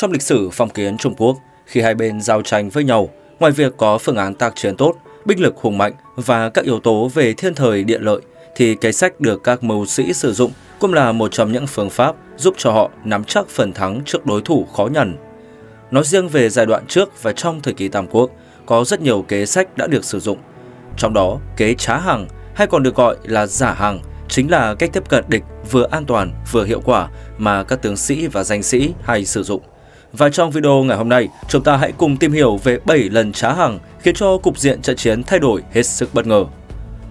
Trong lịch sử phong kiến Trung Quốc, khi hai bên giao tranh với nhau, ngoài việc có phương án tác chiến tốt, binh lực hùng mạnh và các yếu tố về thiên thời địa lợi, thì kế sách được các mưu sĩ sử dụng cũng là một trong những phương pháp giúp cho họ nắm chắc phần thắng trước đối thủ khó nhằn. Nói riêng về giai đoạn trước và trong thời kỳ Tam Quốc, có rất nhiều kế sách đã được sử dụng. Trong đó, kế trá hàng hay còn được gọi là giả hàng chính là cách tiếp cận địch vừa an toàn vừa hiệu quả mà các tướng sĩ và danh sĩ hay sử dụng. Và trong video ngày hôm nay, chúng ta hãy cùng tìm hiểu về 7 lần trá hàng khiến cho cục diện trận chiến thay đổi hết sức bất ngờ.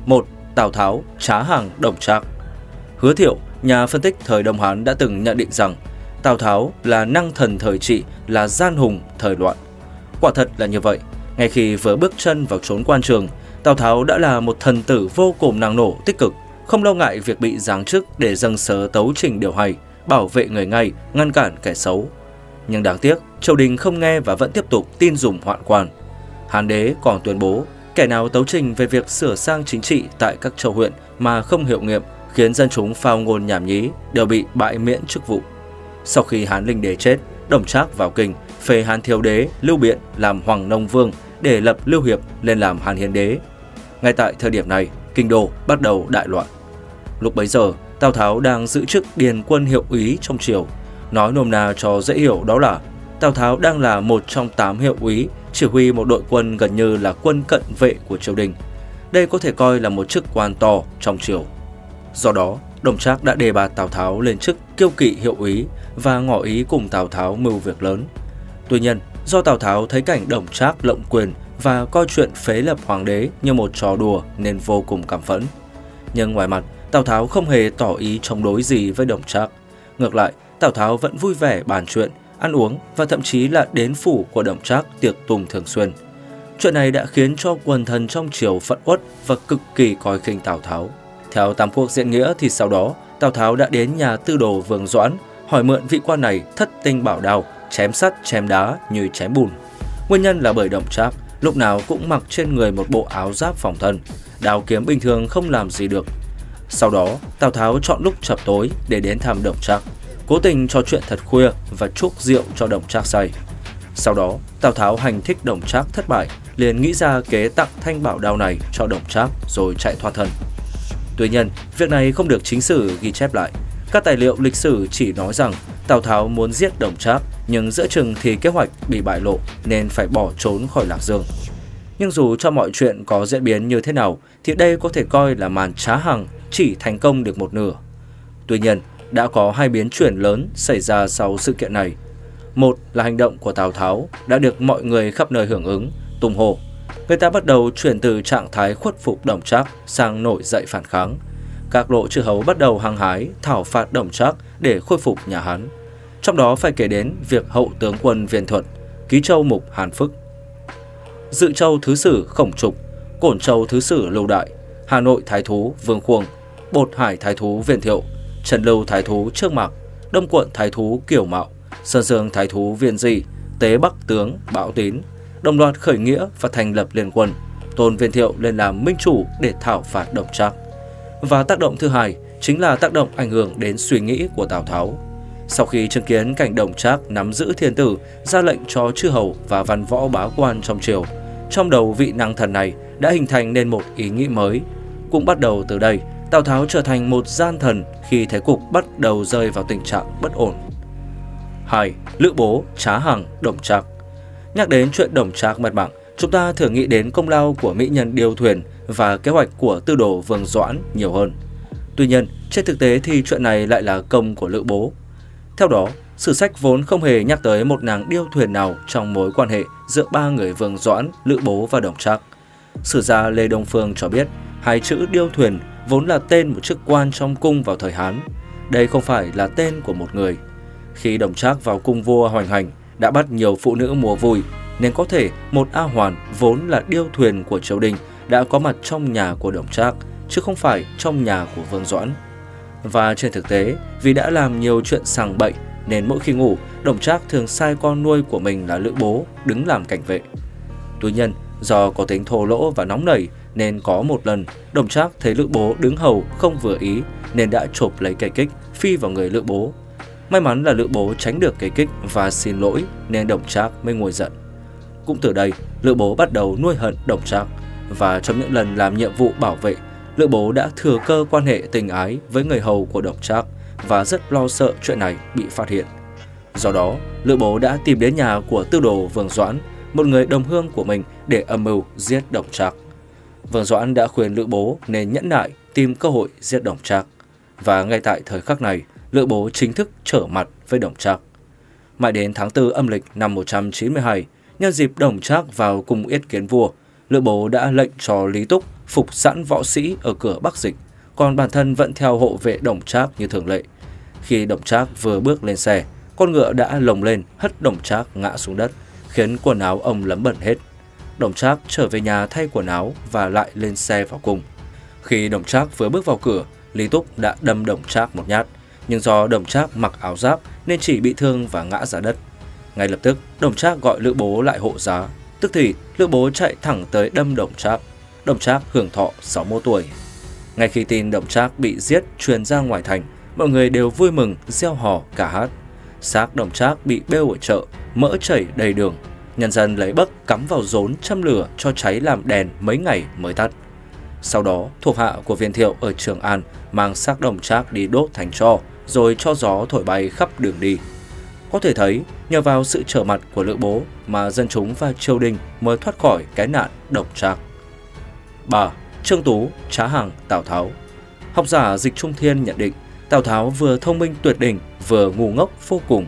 1. Tào Tháo trá hàng đồng trác Hứa Thiệu, nhà phân tích thời Đông Hán đã từng nhận định rằng Tào Tháo là năng thần thời trị, là gian hùng thời loạn. Quả thật là như vậy. Ngay khi vừa bước chân vào trốn quan trường, Tào Tháo đã là một thần tử vô cùng năng nổ, tích cực, không lo ngại việc bị giáng chức để dâng sớ tấu trình điều hành, bảo vệ người ngay, ngăn cản kẻ xấu. Nhưng đáng tiếc, triều đình không nghe và vẫn tiếp tục tin dùng hoạn quan. Hán đế còn tuyên bố, kẻ nào tấu trình về việc sửa sang chính trị tại các châu huyện mà không hiệu nghiệm, khiến dân chúng phao ngôn nhảm nhí đều bị bãi miễn chức vụ. Sau khi Hán Linh Đế chết, Đồng Trác vào kinh, phê Hán Thiếu Đế Lưu Biện làm Hoàng Nông Vương để lập Lưu Hiệp lên làm Hàn Hiến Đế. Ngay tại thời điểm này, kinh đô bắt đầu đại loạn. Lúc bấy giờ, Tào Tháo đang giữ chức điền quân hiệu úy trong triều. Nói nôm na cho dễ hiểu đó là Tào Tháo đang là một trong 8 hiệu úy, chỉ huy một đội quân gần như là quân cận vệ của triều đình. Đây có thể coi là một chức quan to trong triều. Do đó, Đồng Trác đã đề bạt Tào Tháo lên chức kiêu kỵ hiệu úy và ngỏ ý cùng Tào Tháo mưu việc lớn. Tuy nhiên, do Tào Tháo thấy cảnh Đồng Trác lộng quyền và coi chuyện phế lập hoàng đế như một trò đùa nên vô cùng cảm phẫn. Nhưng ngoài mặt, Tào Tháo không hề tỏ ý chống đối gì với Đồng Trác. Ngược lại, Tào Tháo vẫn vui vẻ bàn chuyện, ăn uống và thậm chí là đến phủ của Đổng Trác tiệc tùng thường xuyên. Chuyện này đã khiến cho quần thần trong triều phẫn uất và cực kỳ coi khinh Tào Tháo. Theo Tam Quốc diễn nghĩa thì sau đó, Tào Tháo đã đến nhà tư đồ Vương Doãn, hỏi mượn vị quan này thất tinh bảo đao, chém sắt chém đá như chém bùn. Nguyên nhân là bởi Đổng Trác lúc nào cũng mặc trên người một bộ áo giáp phòng thân, đao kiếm bình thường không làm gì được. Sau đó, Tào Tháo chọn lúc chập tối để đến thăm Đổng Trác, cố tình trò chuyện thật khuya và chúc rượu cho Đồng Trác say. Sau đó, Tào Tháo hành thích Đồng Trác thất bại, liền nghĩ ra kế tặng thanh bảo đao này cho Đồng Trác rồi chạy thoát thân. Tuy nhiên, việc này không được chính sử ghi chép lại. Các tài liệu lịch sử chỉ nói rằng Tào Tháo muốn giết Đồng Trác, nhưng giữa chừng thì kế hoạch bị bại lộ nên phải bỏ trốn khỏi Lạc Dương. Nhưng dù cho mọi chuyện có diễn biến như thế nào, thì đây có thể coi là màn trá hàng chỉ thành công được một nửa. Tuy nhiên, đã có hai biến chuyển lớn xảy ra sau sự kiện này. Một là hành động của Tào Tháo đã được mọi người khắp nơi hưởng ứng, tung hô người ta bắt đầu chuyển từ trạng thái khuất phục Đồng Trác sang nổi dậy phản kháng. Các lộ chư hầu bắt đầu hăng hái thảo phạt Đồng Trác để khôi phục nhà Hán. Trong đó phải kể đến việc hậu tướng quân Viên Thuận, Ký Châu Mục Hàn Phức, Dự Châu Thứ Sử Khổng Trục, Cổn Châu Thứ Sử Lưu Đại, Hà Nội Thái Thú Vương Khuông, Bột Hải Thái Thú Viên Thiệu, Trần Lưu Thái Thú Trương Mạc, Đông Quận Thái Thú kiểu Mạo, Sơn Dương Thái Thú Viên Di, Tế Bắc Tướng Bảo Tín, đồng loạt khởi nghĩa và thành lập liên quân, tôn Viên Thiệu lên làm minh chủ để thảo phạt Đồng Trác. Và tác động thứ hai chính là tác động ảnh hưởng đến suy nghĩ của Tào Tháo. Sau khi chứng kiến cảnh Đồng Trác nắm giữ thiên tử, ra lệnh cho chư hầu và văn võ bá quan trong triều, trong đầu vị năng thần này đã hình thành nên một ý nghĩ mới. Cũng bắt đầu từ đây, Tào Tháo trở thành một gian thần khi thế cục bắt đầu rơi vào tình trạng bất ổn. 2. Lữ bố, trá hằng đồng trạc Nhắc đến chuyện đồng trạc mật bằng chúng ta thường nghĩ đến công lao của mỹ nhân điêu thuyền và kế hoạch của tư đồ Vương Doãn nhiều hơn. Tuy nhiên, trên thực tế thì chuyện này lại là công của Lữ Bố. Theo đó, sử sách vốn không hề nhắc tới một nàng điêu thuyền nào trong mối quan hệ giữa ba người Vương Doãn, Lữ Bố và Đồng Trác. Sử gia Lê Đông Phương cho biết, hai chữ điêu thuyền vốn là tên một chức quan trong cung vào thời Hán. Đây không phải là tên của một người. Khi Đồng Trác vào cung vua hoành hành, đã bắt nhiều phụ nữ mùa vui, nên có thể một A Hoàn vốn là điêu thuyền của triều đình đã có mặt trong nhà của Đồng Trác, chứ không phải trong nhà của Vương Doãn. Và trên thực tế, vì đã làm nhiều chuyện sàng bậy nên mỗi khi ngủ, Đồng Trác thường sai con nuôi của mình là Lữ Bố đứng làm cảnh vệ. Tuy nhiên, do có tính thô lỗ và nóng nảy nên có một lần Đồng Trác thấy Lữ Bố đứng hầu không vừa ý nên đã chộp lấy cây kích phi vào người Lữ Bố. May mắn là Lữ Bố tránh được cây kích và xin lỗi nên Đồng Trác mới ngồi giận. Cũng từ đây, Lữ Bố bắt đầu nuôi hận Đồng Trác và trong những lần làm nhiệm vụ bảo vệ, Lữ Bố đã thừa cơ quan hệ tình ái với người hầu của Đồng Trác và rất lo sợ chuyện này bị phát hiện. Do đó, Lữ Bố đã tìm đến nhà của tư đồ Vương Doãn, một người đồng hương của mình để âm mưu giết Đồng Trác. Vương Doãn đã khuyên Lữ Bố nên nhẫn nại tìm cơ hội giết Đồng Trác. Và ngay tại thời khắc này, Lữ Bố chính thức trở mặt với Đồng Trác. Mãi đến tháng 4 âm lịch năm 192, nhân dịp Đồng Trác vào cùng yết kiến vua, Lữ Bố đã lệnh cho Lý Túc phục sẵn võ sĩ ở cửa Bắc Dịch, còn bản thân vẫn theo hộ vệ Đồng Trác như thường lệ. Khi Đồng Trác vừa bước lên xe, con ngựa đã lồng lên hất Đồng Trác ngã xuống đất, khiến quần áo ông lấm bẩn hết. Đồng Trác trở về nhà thay quần áo và lại lên xe vào cung. Khi Đồng Trác vừa bước vào cửa, Lý Túc đã đâm Đồng Trác một nhát, nhưng do Đồng Trác mặc áo giáp nên chỉ bị thương và ngã ra đất. Ngay lập tức, Đồng Trác gọi Lữ Bố lại hộ giá. Tức thì, Lữ Bố chạy thẳng tới đâm Đồng Trác. Đồng Trác hưởng thọ 61 tuổi. Ngay khi tin Đồng Trác bị giết truyền ra ngoài thành, mọi người đều vui mừng, gieo hò, cả hát. Xác Đồng Trác bị bêu ở chợ, mỡ chảy đầy đường. Nhân dân lấy bấc cắm vào rốn châm lửa cho cháy làm đèn mấy ngày mới tắt. Sau đó, thuộc hạ của viên thiệu ở Trường An mang xác Đồng Trác đi đốt thành tro, rồi cho gió thổi bay khắp đường đi. Có thể thấy, nhờ vào sự trở mặt của Lữ Bố mà dân chúng và triều đình mới thoát khỏi cái nạn độc trác. 3. Trương Tú, Trá Hằng, Tào Tháo Học giả Dịch Trung Thiên nhận định Tào Tháo vừa thông minh tuyệt đỉnh, vừa ngu ngốc vô cùng.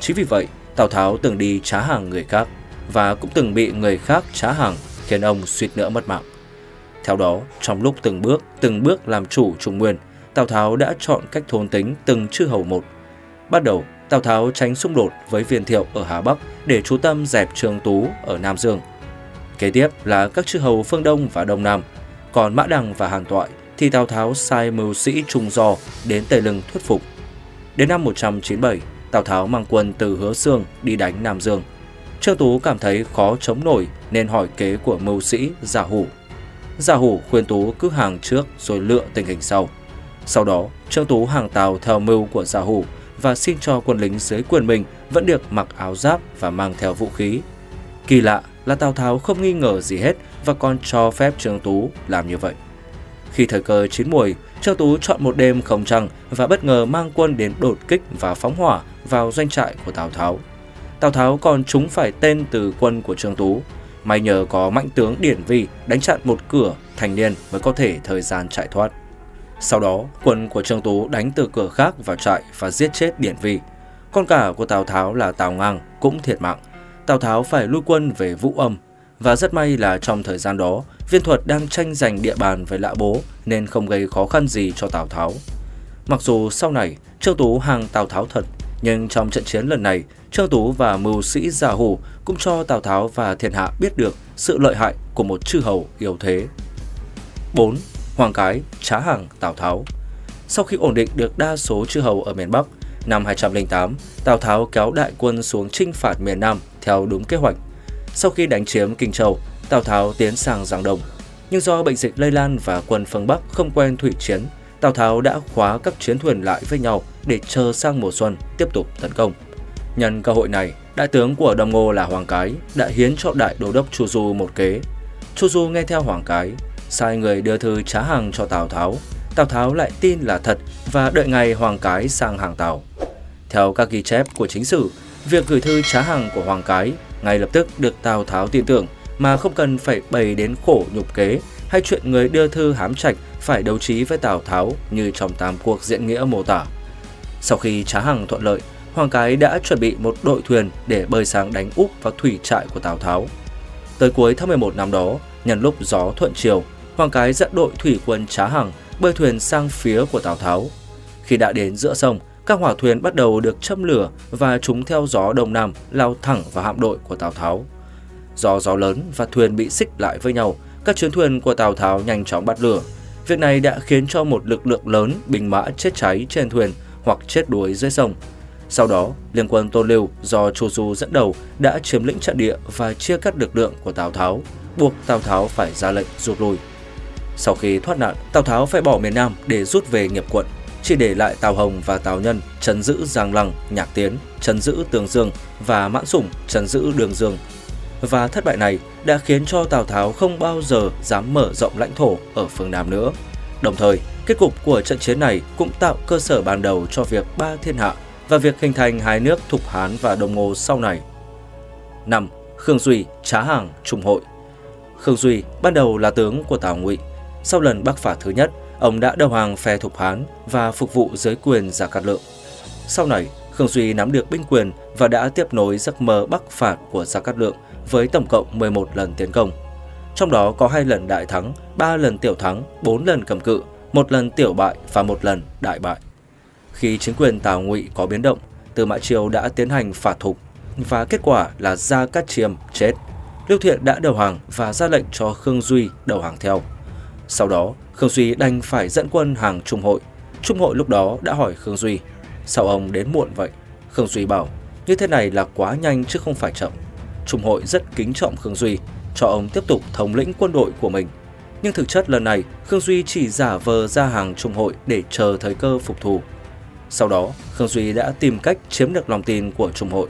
Chính vì vậy, Tào Tháo từng đi trá hàng người khác và cũng từng bị người khác trá hàng khiến ông suýt nữa mất mạng. Theo đó, trong lúc từng bước, từng bước làm chủ Trung Nguyên, Tào Tháo đã chọn cách thôn tính từng chư hầu một. Bắt đầu, Tào Tháo tránh xung đột với viên thiệu ở Hà Bắc để chú tâm dẹp Trường Tú ở Nam Dương. Kế tiếp là các chư hầu phương Đông và Đông Nam, còn Mã Đằng và Hàn Toại thì Tào Tháo sai mưu sĩ Trung Do đến Tây Lưng thuyết phục. Đến năm 197, Tào Tháo mang quân từ Hứa Sương đi đánh Nam Dương. Trương Tú cảm thấy khó chống nổi nên hỏi kế của mưu sĩ Giả Hủ. Giả Hủ khuyên Tú cứ hàng trước rồi lựa tình hình sau. Sau đó, Trương Tú hàng tàu theo mưu của Giả Hủ và xin cho quân lính dưới quyền mình vẫn được mặc áo giáp và mang theo vũ khí. Kỳ lạ là Tào Tháo không nghi ngờ gì hết và còn cho phép Trương Tú làm như vậy. Khi thời cơ chín muồi, Trương Tú chọn một đêm không trăng và bất ngờ mang quân đến đột kích và phóng hỏa vào doanh trại của Tào Tháo. Tào Tháo còn trúng phải tên từ quân của Trương Tú. May nhờ có mạnh tướng Điển Vi đánh chặn một cửa thành niên mới có thể thời gian chạy thoát. Sau đó, quân của Trương Tú đánh từ cửa khác vào trại và giết chết Điển Vi. Con cả của Tào Tháo là Tào Ngang cũng thiệt mạng. Tào Tháo phải lui quân về Vũ Âm. Và rất may là trong thời gian đó, Viên Thuật đang tranh giành địa bàn với Lã Bố nên không gây khó khăn gì cho Tào Tháo. Mặc dù sau này Trương Tú hàng Tào Tháo thật, nhưng trong trận chiến lần này, Trương Tú và mưu sĩ Giả Hủ cũng cho Tào Tháo và thiên hạ biết được sự lợi hại của một chư hầu yếu thế. 4. Hoàng Cái, Trá Hàng, Tào Tháo Sau khi ổn định được đa số chư hầu ở miền Bắc, năm 208, Tào Tháo kéo đại quân xuống chinh phạt miền Nam theo đúng kế hoạch. Sau khi đánh chiếm Kinh Châu, Tào Tháo tiến sang Giang Đông. Nhưng do bệnh dịch lây lan và quân phương Bắc không quen thủy chiến, Tào Tháo đã khóa các chiến thuyền lại với nhau để chờ sang mùa xuân tiếp tục tấn công. Nhân cơ hội này, đại tướng của Đông Ngô là Hoàng Cái đã hiến cho đại đô đốc Chu Du một kế. Chu Du nghe theo Hoàng Cái, sai người đưa thư trá hàng cho Tào Tháo. Tào Tháo lại tin là thật và đợi ngày Hoàng Cái sang hàng Tào. Theo các ghi chép của chính sử, việc gửi thư trá hàng của Hoàng Cái ngay lập tức được Tào Tháo tin tưởng mà không cần phải bày đến khổ nhục kế hay chuyện người đưa thư hám trạch phải đấu trí với Tào Tháo như trong tám cuộc diễn nghĩa mô tả. Sau khi trá hàng thuận lợi, Hoàng Cái đã chuẩn bị một đội thuyền để bơi sang đánh úp vào thủy trại của Tào Tháo. Tới cuối tháng 11 năm đó, nhân lúc gió thuận chiều, Hoàng Cái dẫn đội thủy quân trá hàng bơi thuyền sang phía của Tào Tháo. Khi đã đến giữa sông, các hỏa thuyền bắt đầu được châm lửa và chúng theo gió đông nam lao thẳng vào hạm đội của Tào Tháo. Do gió lớn và thuyền bị xích lại với nhau, các chiến thuyền của Tào Tháo nhanh chóng bắt lửa. Việc này đã khiến cho một lực lượng lớn binh mã chết cháy trên thuyền hoặc chết đuối dưới sông. Sau đó, liên quân Tôn Lưu do Chu Du dẫn đầu đã chiếm lĩnh trận địa và chia cắt lực lượng của Tào Tháo, buộc Tào Tháo phải ra lệnh rút lui. Sau khi thoát nạn, Tào Tháo phải bỏ miền Nam để rút về nghiệp quận. chỉ để lại Tào Hồng và Tào Nhân chấn giữ Giang Lăng, Nhạc Tiến, chấn giữ Tường Dương và Mãn Sủng chấn giữ Đường Dương. Và thất bại này đã khiến cho Tào Tháo không bao giờ dám mở rộng lãnh thổ ở phương Nam nữa. Đồng thời, kết cục của trận chiến này cũng tạo cơ sở ban đầu cho việc ba thiên hạ và việc hình thành hai nước Thục Hán và Đông Ngô sau này. 5. Khương Duy, Trá Hàng, Trung Hội Khương Duy ban đầu là tướng của Tào Ngụy. Sau lần bắc phạt thứ nhất, ông đã đầu hàng phe Thục Hán và phục vụ dưới quyền Gia Cát Lượng. Sau này, Khương Duy nắm được binh quyền và đã tiếp nối giấc mơ bắc phạt của Gia Cát Lượng với tổng cộng 11 lần tiến công. Trong đó có hai lần đại thắng, 3 lần tiểu thắng, 4 lần cầm cự, một lần tiểu bại và một lần đại bại. Khi chính quyền Tào Ngụy có biến động, Tư Mã Chiêu đã tiến hành phạt thục và kết quả là Gia Cát Chiêm chết. Lưu Thiện đã đầu hàng và ra lệnh cho Khương Duy đầu hàng theo. Sau đó, Khương Duy đành phải dẫn quân hàng Trung Hội. Trung Hội lúc đó đã hỏi Khương Duy, sao ông đến muộn vậy? Khương Duy bảo, như thế này là quá nhanh chứ không phải chậm. Trung Hội rất kính trọng Khương Duy, cho ông tiếp tục thống lĩnh quân đội của mình. Nhưng thực chất lần này, Khương Duy chỉ giả vờ ra hàng Trung Hội để chờ thời cơ phục thù. Sau đó, Khương Duy đã tìm cách chiếm được lòng tin của Trung Hội.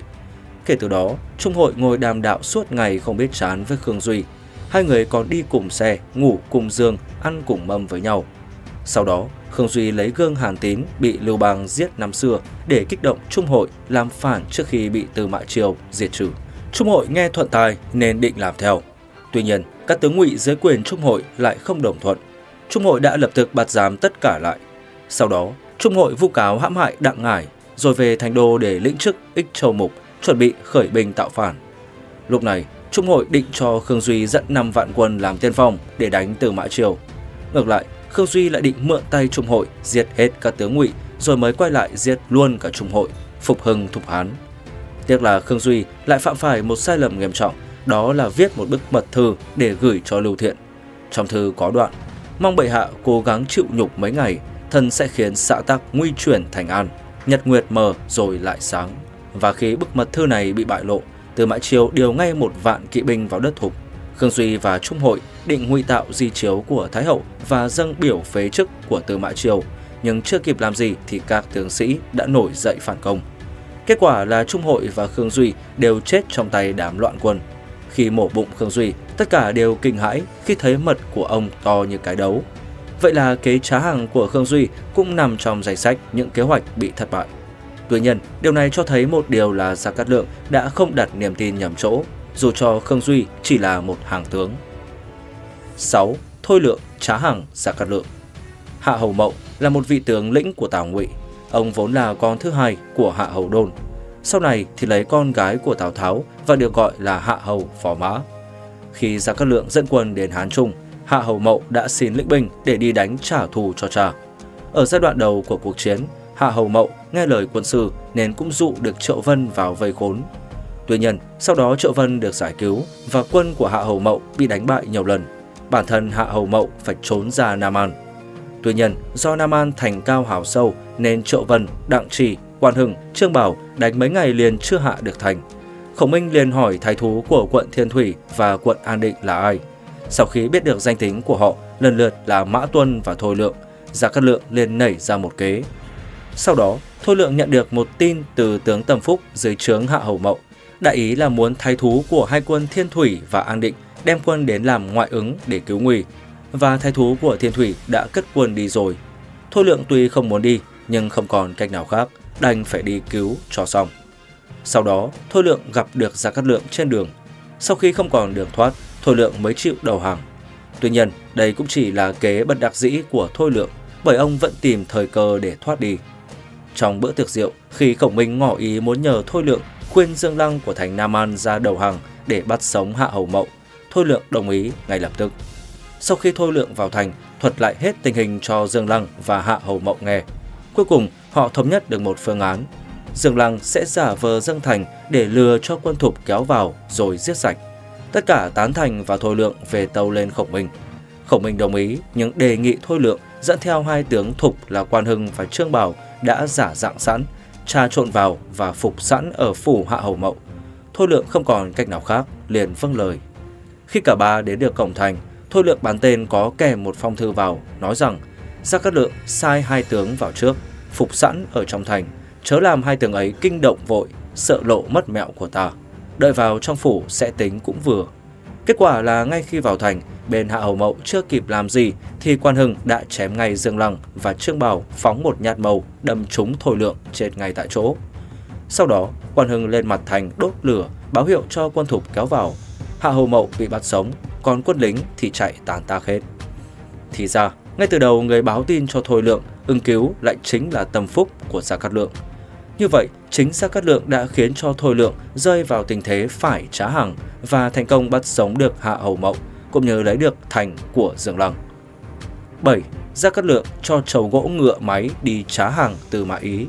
Kể từ đó, Trung Hội ngồi đàm đạo suốt ngày không biết chán với Khương Duy. Hai người còn đi cùng xe, ngủ cùng giường, ăn cùng mâm với nhau. Sau đó, Khương Duy lấy gương Hàn Tín bị Lưu Bang giết năm xưa để kích động Trung Hội làm phản trước khi bị Từ Mã Triều diệt trừ. Trung Hội nghe thuận tai nên định làm theo. Tuy nhiên, các tướng ngụy dưới quyền Trung Hội lại không đồng thuận. Trung Hội đã lập tức bắt giam tất cả lại. Sau đó, Trung Hội vu cáo hãm hại Đặng Ngải, rồi về thành đô để lĩnh chức Ích Châu Mục, chuẩn bị khởi binh tạo phản. Lúc này, Trung Hội định cho Khương Duy dẫn 5 vạn quân làm tiên phong để đánh từ Mã Triều. Ngược lại, Khương Duy lại định mượn tay Trung Hội diệt hết các tướng ngụy rồi mới quay lại diệt luôn cả Trung Hội, phục hưng Thục Hán. Tiếc là Khương Duy lại phạm phải một sai lầm nghiêm trọng, đó là viết một bức mật thư để gửi cho Lưu Thiện. Trong thư có đoạn, mong bệ hạ cố gắng chịu nhục mấy ngày, thần sẽ khiến xã tắc nguy chuyển thành an, nhật nguyệt mờ rồi lại sáng. Và khi bức mật thư này bị bại lộ, Từ Mã Chiêu điều ngay một vạn kỵ binh vào đất thục. Khương Duy và Trung Hội định ngụy tạo di chiếu của Thái Hậu và dâng biểu phế chức của Từ Mã Triều, nhưng chưa kịp làm gì thì các tướng sĩ đã nổi dậy phản công. Kết quả là Trung Hội và Khương Duy đều chết trong tay đám loạn quân. Khi mổ bụng Khương Duy, tất cả đều kinh hãi khi thấy mật của ông to như cái đấu. Vậy là kế trá hàng của Khương Duy cũng nằm trong danh sách những kế hoạch bị thất bại. Tuy nhiên, điều này cho thấy một điều là Gia Cát Lượng đã không đặt niềm tin nhầm chỗ, dù cho Khương Duy chỉ là một hàng tướng. 6. Thôi Lượng trá hàng giả Cát Lượng Hạ Hầu Mậu là một vị tướng lĩnh của Tào Ngụy. Ông vốn là con thứ hai của Hạ Hầu Đôn. Sau này thì lấy con gái của Tào Tháo và được gọi là Hạ Hầu Phò Mã. Khi Gia Cát Lượng dẫn quân đến Hán Trung, Hạ Hầu Mậu đã xin lĩnh binh để đi đánh trả thù cho cha. Ở giai đoạn đầu của cuộc chiến, Hạ Hầu Mậu nghe lời quân sư nên cũng dụ được Triệu Vân vào vây khốn. Tuy nhiên, sau đó Triệu Vân được giải cứu và quân của Hạ Hầu Mậu bị đánh bại nhiều lần. Bản thân Hạ Hầu Mậu phải trốn ra Nam An. Tuy nhiên, do Nam An thành cao hào sâu nên Triệu Vân, Đặng Trì, Quan Hưng, Trương Bảo đánh mấy ngày liền chưa hạ được thành. Khổng Minh liền hỏi thái thú của quận Thiên Thủy và quận An Định là ai. Sau khi biết được danh tính của họ lần lượt là Mã Tuân và Thôi Lượng, Gia Cát Lượng liền nảy ra một kế. Sau đó, Thôi Lượng nhận được một tin từ tướng Tầm Phúc dưới trướng Hạ Hầu Mậu. Đại ý là muốn thái thú của hai quân Thiên Thủy và An Định đem quân đến làm ngoại ứng để cứu nguy. Và thái thú của Thiên Thủy đã cất quân đi rồi. Thôi Lượng tuy không muốn đi, nhưng không còn cách nào khác, đành phải đi cứu cho xong. Sau đó, Thôi Lượng gặp được Gia Cát Lượng trên đường. Sau khi không còn đường thoát, Thôi Lượng mới chịu đầu hàng. Tuy nhiên, đây cũng chỉ là kế bất đắc dĩ của Thôi Lượng, bởi ông vẫn tìm thời cơ để thoát đi. Trong bữa tiệc rượu, khi Khổng Minh ngỏ ý muốn nhờ Thôi Lượng khuyên Dương Lăng của thành Nam An ra đầu hàng để bắt sống Hạ Hầu Mậu, Thôi Lượng đồng ý ngay lập tức. Sau khi Thôi Lượng vào thành, thuật lại hết tình hình cho Dương Lăng và Hạ Hầu Mậu nghe. Cuối cùng, họ thống nhất được một phương án. Dương Lăng sẽ giả vờ dâng thành để lừa cho quân thục kéo vào rồi giết sạch. Tất cả tán thành và Thôi Lượng về tàu lên Khổng Minh. Khổng Minh đồng ý nhưng đề nghị Thôi Lượng dẫn theo hai tướng thục là Quan Hưng và Trương Bảo đã giả dạng sẵn, trà trộn vào và phục sẵn ở phủ Hạ Hầu Mậu. Thôi Lượng không còn cách nào khác, liền vâng lời. Khi cả ba đến được cổng thành, Thôi Lượng bán tên có kèm một phong thư vào, nói rằng Gia Cát Lượng sai hai tướng vào trước, phục sẵn ở trong thành, chớ làm hai tướng ấy kinh động vội, sợ lộ mất mẹo của ta. Đợi vào trong phủ sẽ tính cũng vừa. Kết quả là ngay khi vào thành, bên Hạ Hầu Mậu chưa kịp làm gì thì quan hưng đã chém ngay Dương Lăng và Trương Bảo phóng một nhát màu đâm trúng Thôi Lượng chết ngay tại chỗ. Sau đó, quan hưng lên mặt thành đốt lửa, báo hiệu cho quân thục kéo vào. Hạ Hầu Mậu bị bắt sống, còn quân lính thì chạy tàn tác hết. Thì ra, ngay từ đầu người báo tin cho Thôi Lượng, ưng cứu lại chính là tâm phúc của Gia Cát Lượng. Như vậy, chính Gia Cát Lượng đã khiến cho Thôi Lượng rơi vào tình thế phải trá hàng và thành công bắt sống được Hạ Hầu Mậu, cũng như lấy được thành của Dương Lăng. 7. Gia Cát Lượng cho trầu gỗ ngựa máy đi trá hàng từ Mã Ý.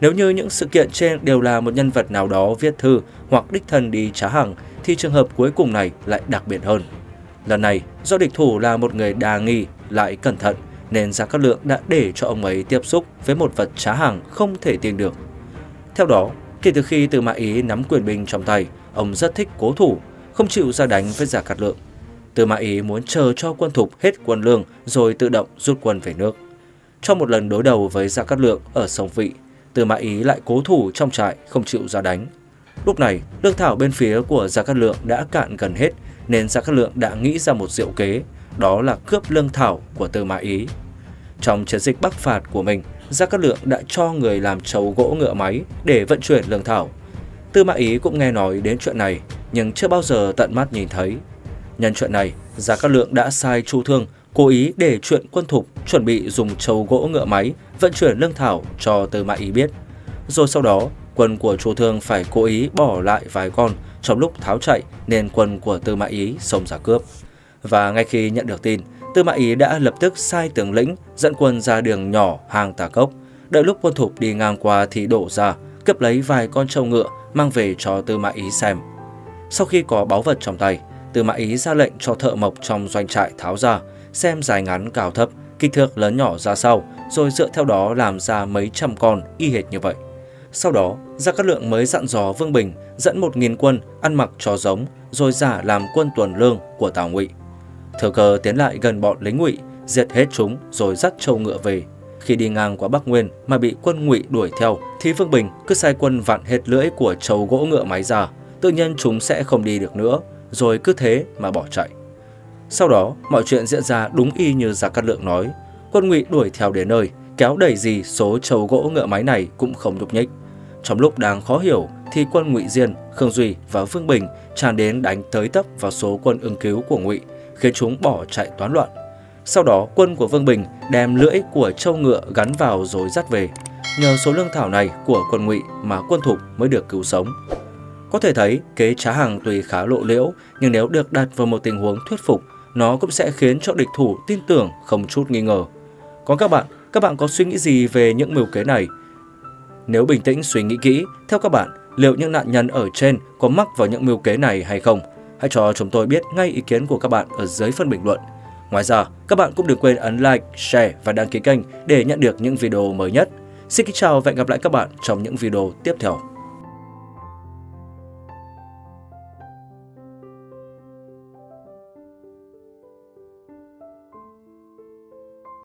Nếu như những sự kiện trên đều là một nhân vật nào đó viết thư hoặc đích thân đi trá hàng, thì trường hợp cuối cùng này lại đặc biệt hơn. Lần này, do địch thủ là một người đa nghi lại cẩn thận, nên Gia Cát Lượng đã để cho ông ấy tiếp xúc với một vật trá hàng không thể tin được. Theo đó, kể từ khi Tư Mã Ý nắm quyền binh trong tay, ông rất thích cố thủ, không chịu ra đánh với Gia Cát Lượng. Tư Mã Ý muốn chờ cho quân thục hết quân lương rồi tự động rút quân về nước. Trong một lần đối đầu với Gia Cát Lượng ở sông Vị, Tư Mã Ý lại cố thủ trong trại không chịu ra đánh. Lúc này, lương thảo bên phía của Gia Cát Lượng đã cạn gần hết nên Gia Cát Lượng đã nghĩ ra một diệu kế, đó là cướp lương thảo của Tư Mã Ý. Trong chiến dịch bắc phạt của mình, Gia Cát Lượng đã cho người làm trầu gỗ ngựa máy để vận chuyển lương thảo. Tư Mã Ý cũng nghe nói đến chuyện này, nhưng chưa bao giờ tận mắt nhìn thấy. Nhân chuyện này, Gia Cát Lượng đã sai Chu Thương cố ý để chuyện quân thục chuẩn bị dùng trầu gỗ ngựa máy vận chuyển lương thảo cho Tư Mã Ý biết. Rồi sau đó, quân của Chu Thương phải cố ý bỏ lại vài con trong lúc tháo chạy nên quân của Tư Mã Ý xông ra cướp. Và ngay khi nhận được tin, Tư Mã Ý đã lập tức sai tướng lĩnh dẫn quân ra đường nhỏ hàng tà cốc. Đợi lúc quân thục đi ngang qua thì đổ ra, cướp lấy vài con trâu ngựa mang về cho Tư Mã Ý xem. Sau khi có báu vật trong tay, Tư Mã Ý ra lệnh cho thợ mộc trong doanh trại tháo ra, xem dài ngắn cao thấp, kích thước lớn nhỏ ra sao, rồi dựa theo đó làm ra mấy trăm con y hệt như vậy. Sau đó, Gia Cát Lượng mới dặn dò Vương Bình dẫn một nghìn quân ăn mặc cho giống rồi giả làm quân tuần lương của Tào Ngụy. Thừa cơ tiến lại gần bọn lính Ngụy, diệt hết chúng rồi dắt châu ngựa về. Khi đi ngang qua Bắc Nguyên mà bị quân Ngụy đuổi theo thì Vương Bình cứ sai quân vặn hết lưỡi của châu gỗ ngựa máy ra, tự nhiên chúng sẽ không đi được nữa, rồi cứ thế mà bỏ chạy. Sau đó, mọi chuyện diễn ra đúng y như Gia Cát Lượng nói. Quân Ngụy đuổi theo đến nơi, kéo đẩy gì số châu gỗ ngựa máy này cũng không nhúc nhích. Trong lúc đang khó hiểu thì quân Ngụy Diên, Khương Duy và Vương Bình tràn đến đánh tới tấp vào số quân ứng cứu của Ngụy, khiến chúng bỏ chạy toán loạn. Sau đó, quân của Vương Bình đem lưỡi của châu ngựa gắn vào rồi dắt về. Nhờ số lương thảo này của quân Ngụy mà quân Thục mới được cứu sống. Có thể thấy, kế trá hàng tuy khá lộ liễu, nhưng nếu được đặt vào một tình huống thuyết phục, nó cũng sẽ khiến cho địch thủ tin tưởng không chút nghi ngờ. Còn các bạn, các bạn có suy nghĩ gì về những mưu kế này? Nếu bình tĩnh suy nghĩ kỹ, theo các bạn, liệu những nạn nhân ở trên có mắc vào những mưu kế này hay không? Hãy cho chúng tôi biết ngay ý kiến của các bạn ở dưới phần bình luận. Ngoài ra, các bạn cũng đừng quên ấn like, share và đăng ký kênh để nhận được những video mới nhất. Xin kính chào và hẹn gặp lại các bạn trong những video tiếp theo.